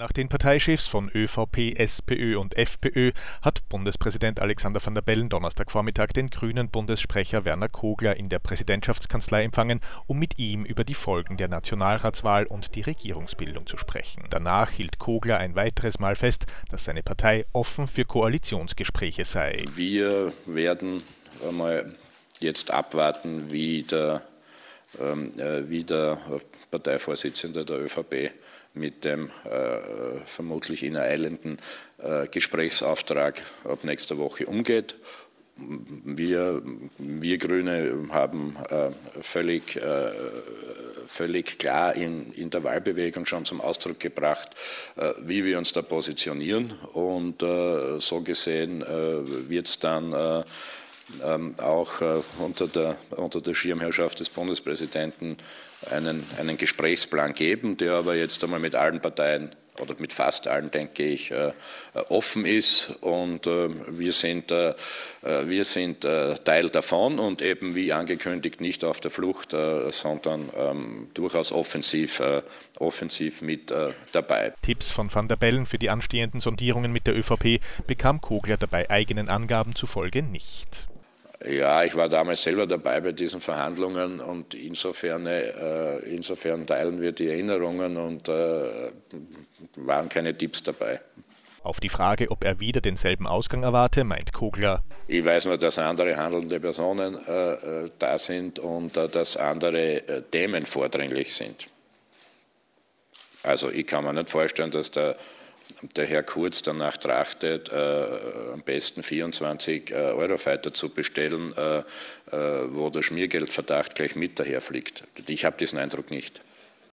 Nach den Parteichefs von ÖVP, SPÖ und FPÖ hat Bundespräsident Alexander van der Bellen Donnerstagvormittag den grünen Bundessprecher Werner Kogler in der Präsidentschaftskanzlei empfangen, um mit ihm über die Folgen der Nationalratswahl und die Regierungsbildung zu sprechen. Danach hielt Kogler ein weiteres Mal fest, dass seine Partei offen für Koalitionsgespräche sei. Wir werden einmal jetzt abwarten, wie der wie der Parteivorsitzende der ÖVP mit dem äh, vermutlich innereilenden äh, Gesprächsauftrag ab nächster Woche umgeht. Wir, wir Grüne haben äh, völlig, äh, völlig klar in, in der Wahlbewegung schon zum Ausdruck gebracht, äh, wie wir uns da positionieren. Und so gesehen wird es dann ähm, auch äh, unter, der, unter der Schirmherrschaft des Bundespräsidenten einen, einen Gesprächsplan geben, der aber jetzt einmal mit allen Parteien oder mit fast allen, denke ich, äh, offen ist. Und äh, wir sind, wir sind Teil davon und eben wie angekündigt nicht auf der Flucht, sondern ähm, durchaus offensiv, offensiv mit dabei. Tipps von Van der Bellen für die anstehenden Sondierungen mit der ÖVP bekam Kogler dabei eigenen Angaben zufolge nicht. Ja, ich war damals selber dabei bei diesen Verhandlungen und insofern, äh, insofern teilen wir die Erinnerungen und äh, waren keine Tipps dabei. Auf die Frage, ob er wieder denselben Ausgang erwarte, meint Kogler. Ich weiß nur, dass andere handelnde Personen äh, äh da sind und äh, dass andere äh, Themen vordringlich sind. Also ich kann mir nicht vorstellen, dass der der Herr Kurz danach trachtet, äh, am besten 24 äh, Eurofighter zu bestellen, äh, äh, wo der Schmiergeldverdacht gleich mit daherfliegt. Ich habe diesen Eindruck nicht.